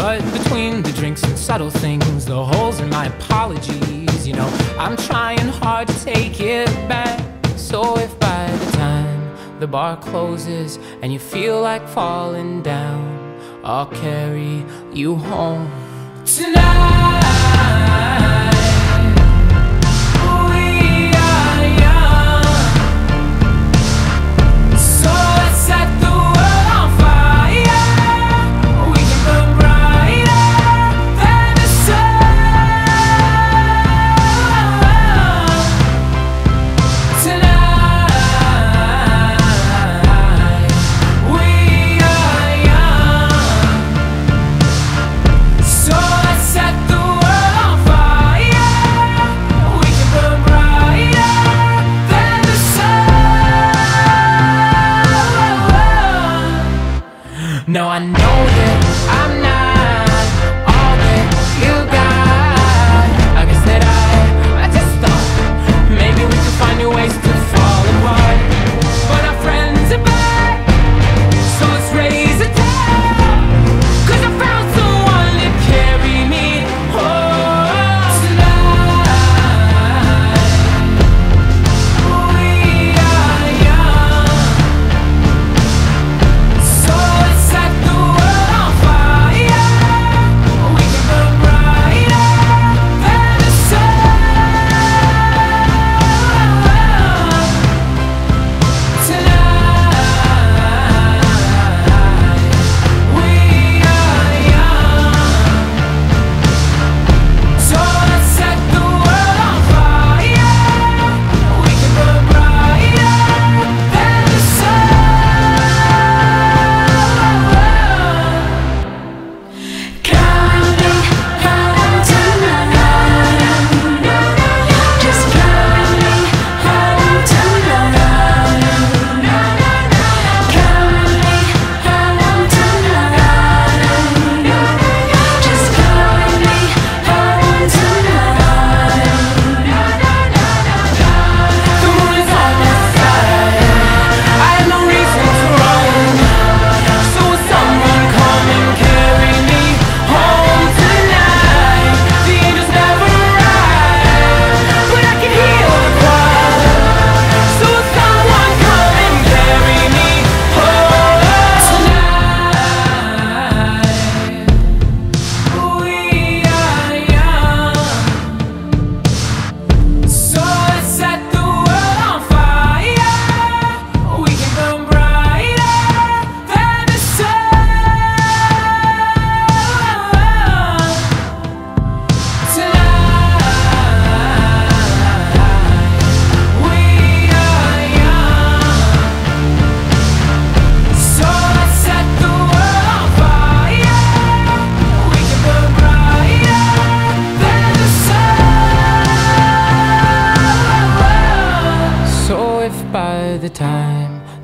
But between the drinks and subtle things, the holes in my apologies, you know, I'm trying hard to take it back. So if by the time the bar closes and you feel like falling down, I'll carry you home tonight. No, I know that I'm not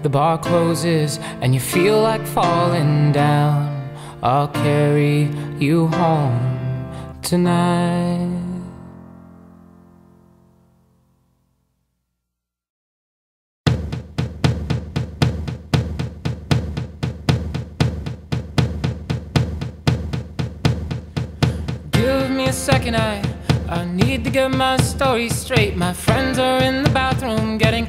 the bar closes and you feel like falling down, I'll carry you home tonight. Give me a second, I I need to get my story straight. My friends are in the bathroom, getting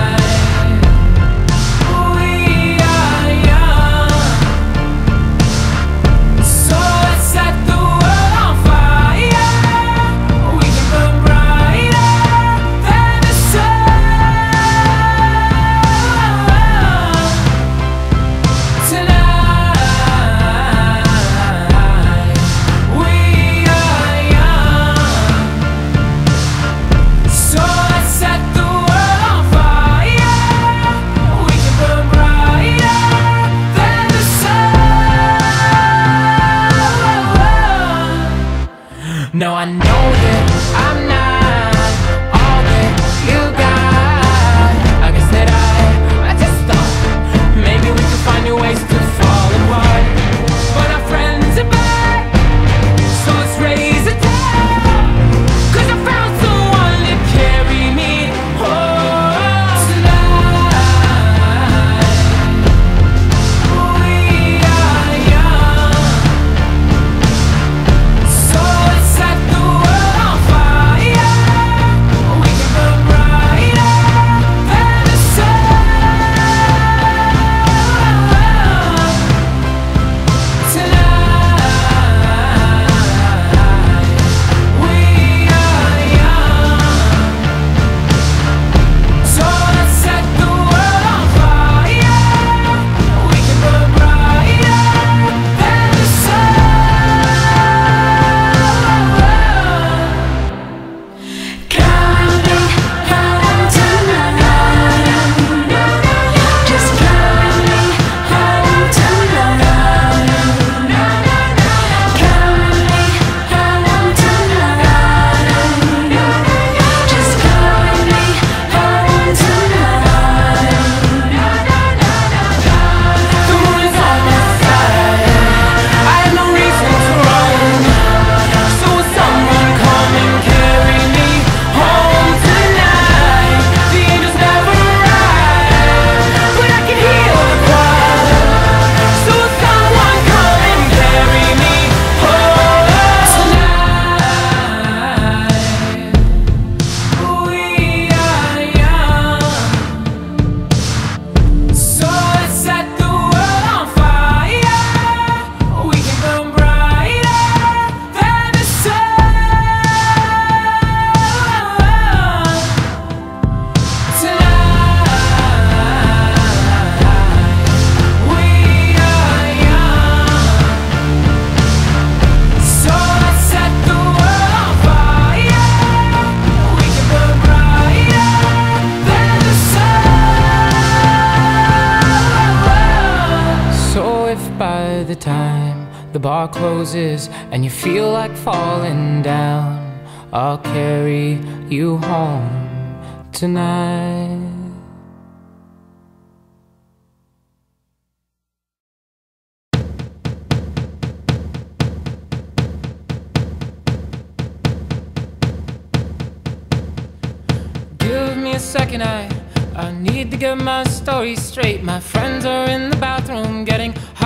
Down, I'll carry you home tonight. Give me a second, I I need to get my story straight. My friends are in the bathroom, getting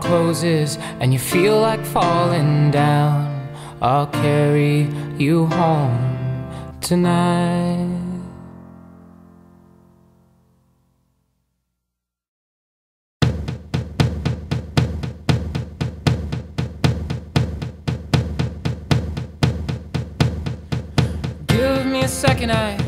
Closes and you feel like falling down, I'll carry you home tonight. Give me a second, I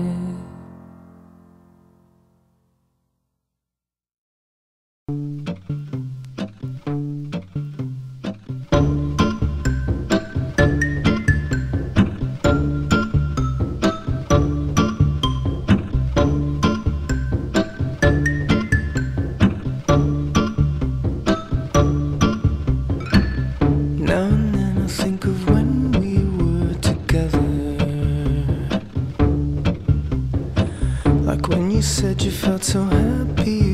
When you said you felt so happy.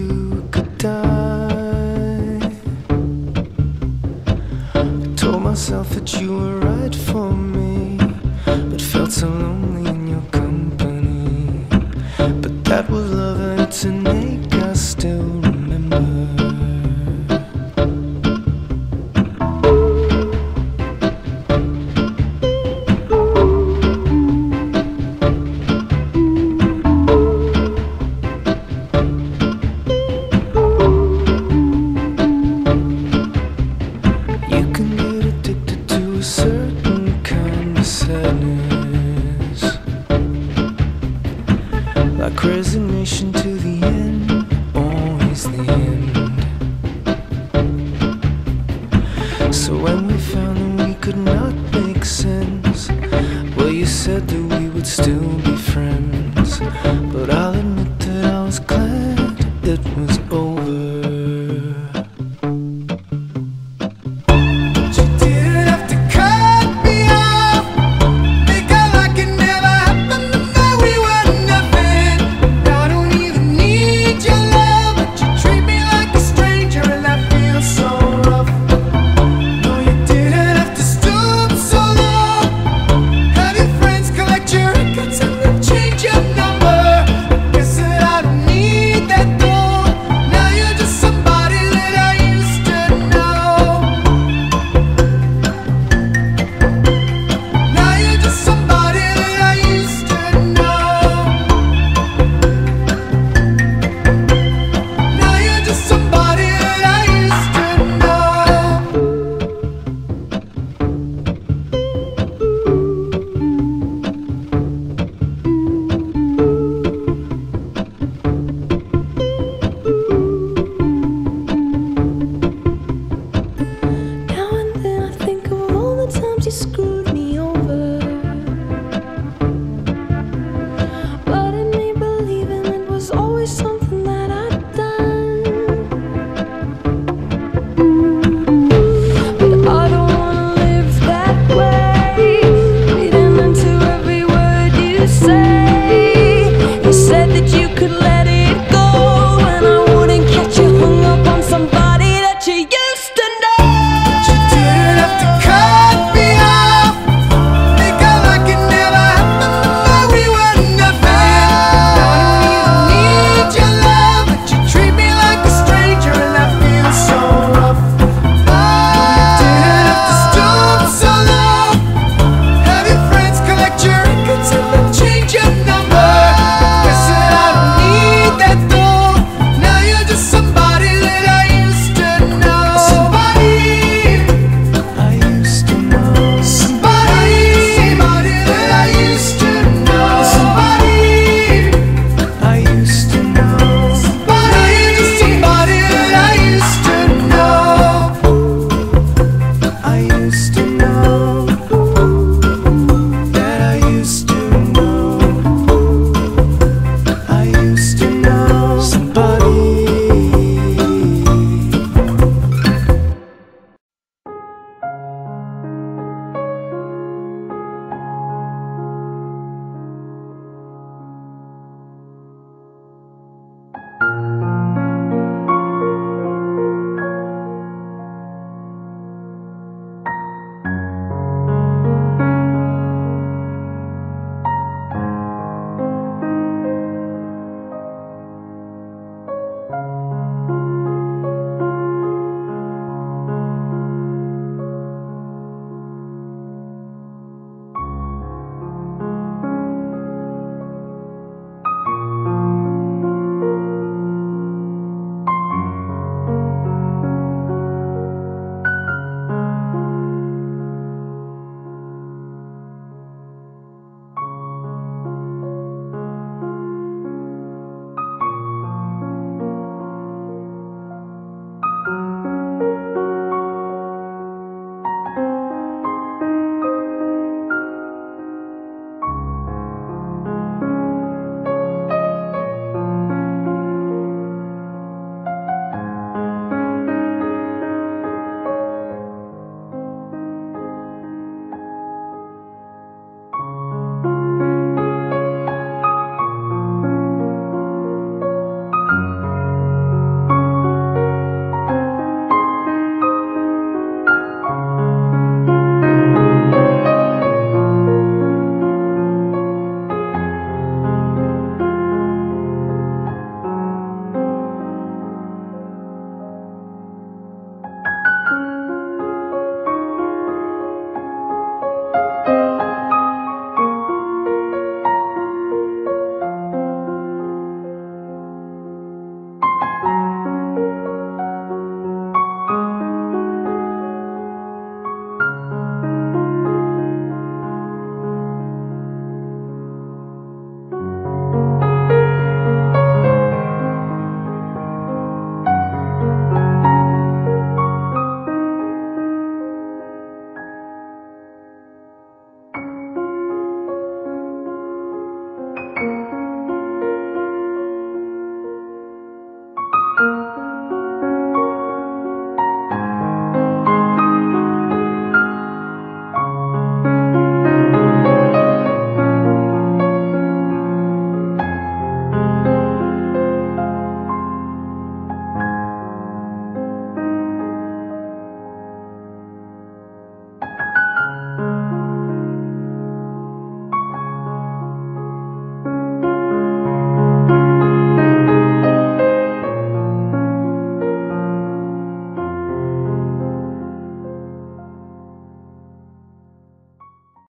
A resignation to the